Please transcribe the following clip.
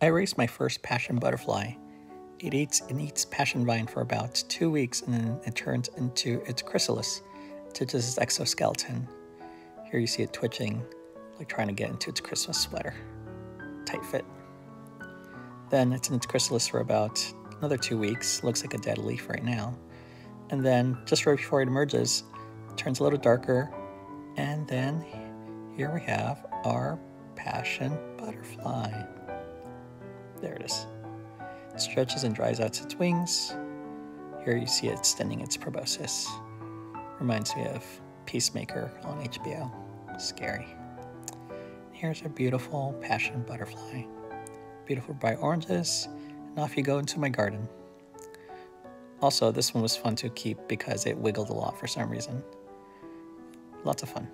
I raised my first passion butterfly. It eats and eats passion vine for about two weeks and then it turns into its chrysalis, to just its exoskeleton. Here you see it twitching, like trying to get into its Christmas sweater. Tight fit. Then it's in its chrysalis for about another two weeks. Looks like a dead leaf right now. And then just right before it emerges, it turns a little darker. And then here we have our passion butterfly. It stretches and dries out its wings. Here you see it extending its proboscis. Reminds me of Peacemaker on HBO. Scary. Here's a beautiful passion butterfly. Beautiful bright oranges, and off you go into my garden. Also, this one was fun to keep because it wiggled a lot for some reason. Lots of fun.